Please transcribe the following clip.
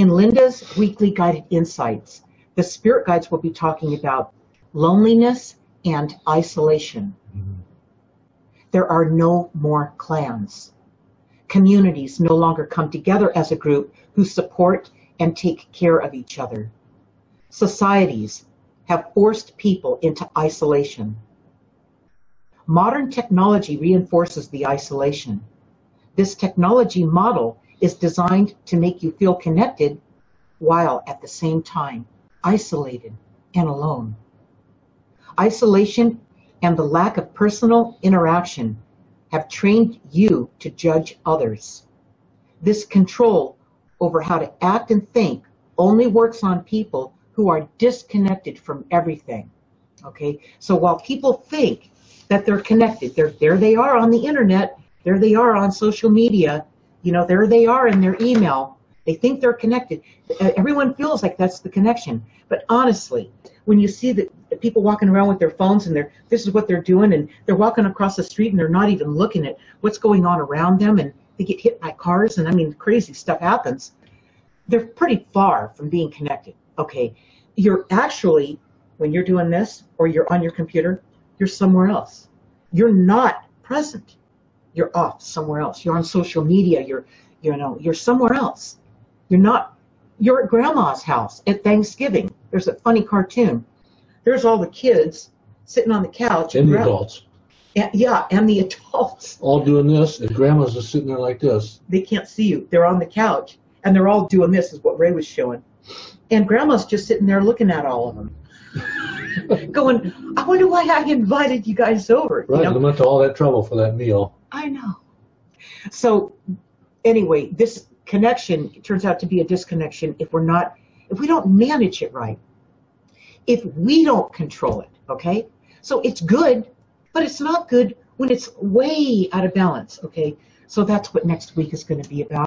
In Linda's weekly guided insights, the spirit guides will be talking about loneliness and isolation. There are no more clans. Communities no longer come together as a group who support and take care of each other. Societies have forced people into isolation. Modern technology reinforces the isolation. This technology model is designed to make you feel connected while at the same time isolated and alone. Isolation and the lack of personal interaction have trained you to judge others. This control over how to act and think only works on people who are disconnected from everything. Okay, so while people think that they're connected, they're, there they are on the internet, there they are on social media, you know, there they are in their email. They think they're connected. Everyone feels like that's the connection. But honestly, when you see the people walking around with their phones and they're this is what they're doing and they're walking across the street and they're not even looking at what's going on around them and they get hit by cars and I mean crazy stuff happens. They're pretty far from being connected. Okay. You're actually when you're doing this or you're on your computer, you're somewhere else. You're not present. You're off somewhere else. You're on social media. You're you know, you're somewhere else. You're not you're at grandma's house at Thanksgiving. There's a funny cartoon. There's all the kids sitting on the couch. And the adults. and- yeah, and the adults. All doing this, and grandma's just sitting there like this. They can't see you. They're on the couch, and they're all doing this, is what Ray was showing. And grandma's just sitting there looking at all of them, going, I wonder why I invited you guys over. Right, You know? they went to all that trouble for that meal. I know. So, anyway, this connection turns out to be a disconnection if we're not, if we don't manage it right, if we don't control it, okay? So it's good, but it's not good when it's way out of balance, okay? So that's what next week is going to be about.